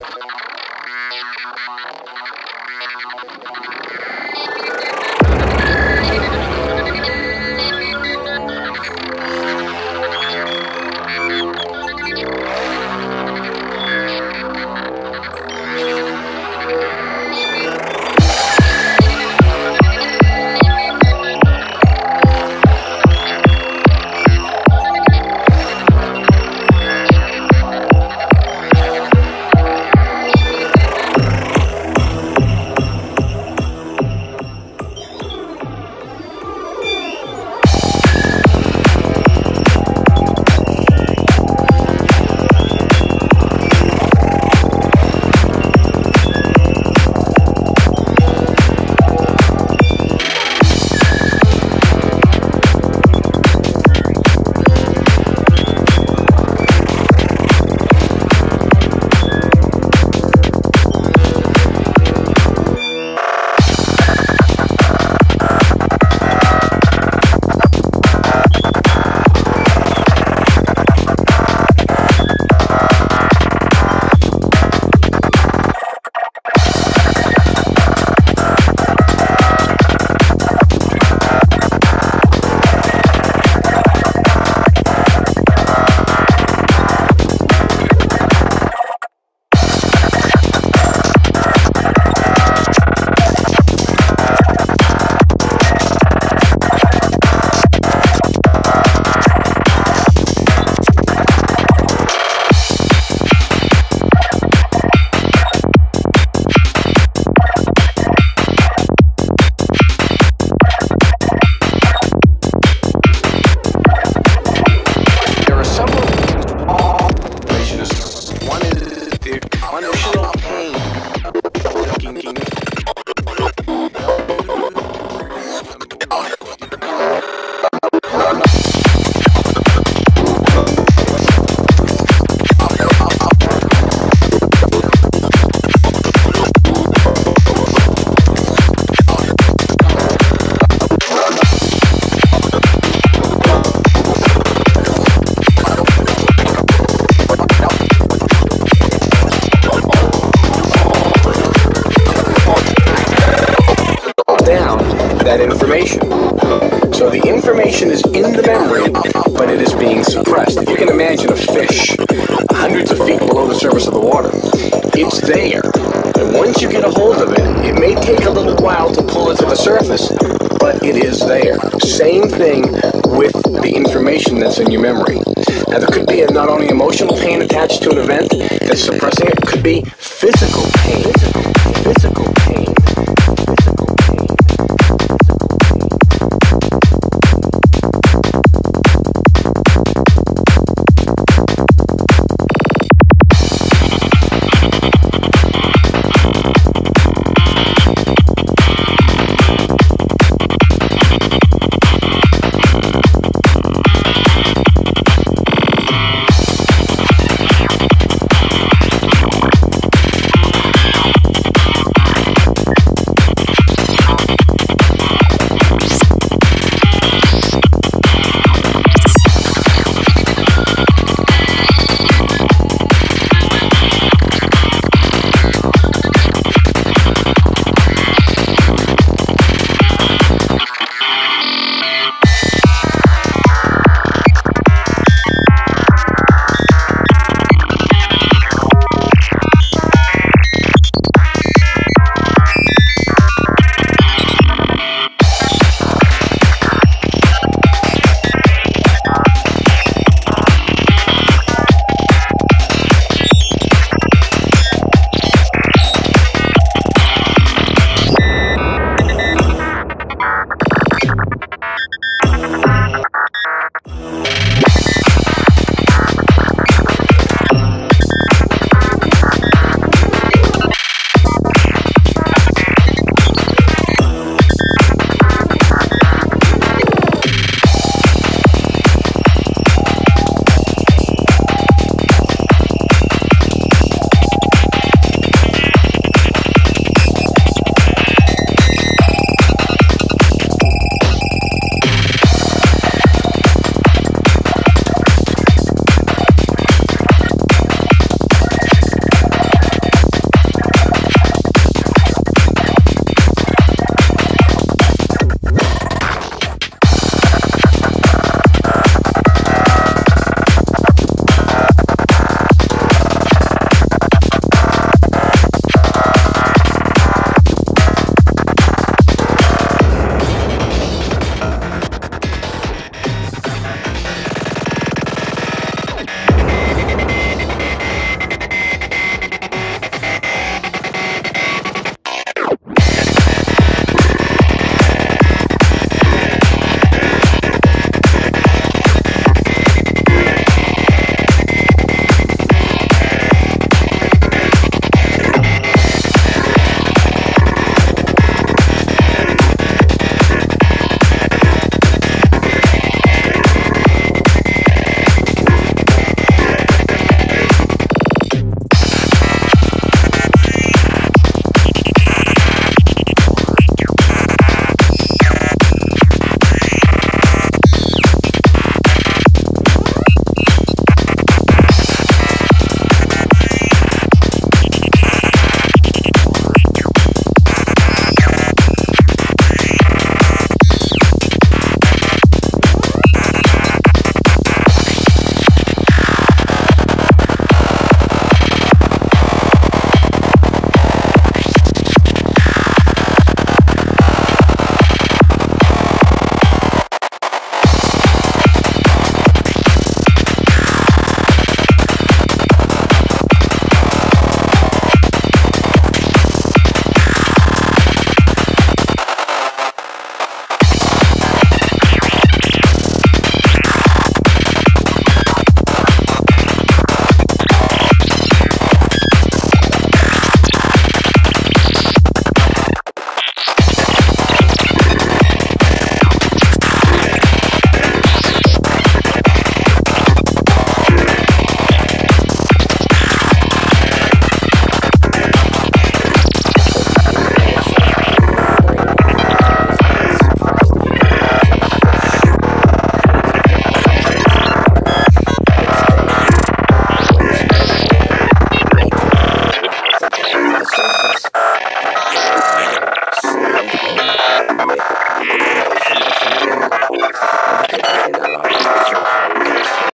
There are information. So the information is in the memory, but it is being suppressed. If you can imagine a fish hundreds of feet below the surface of the water, it's there. And once you get a hold of it, it may take a little while to pull it to the surface, but it is there. Same thing with the information that's in your memory. Now, there could be a, not only emotional pain attached to an event that's suppressing it, it could be physical pain. Physical